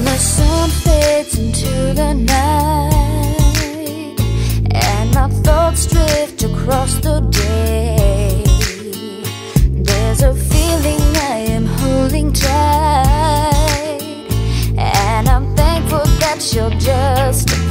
And the sun fades into the night And my thoughts drift across the day. There's a feeling I am holding tight And I'm thankful that you're just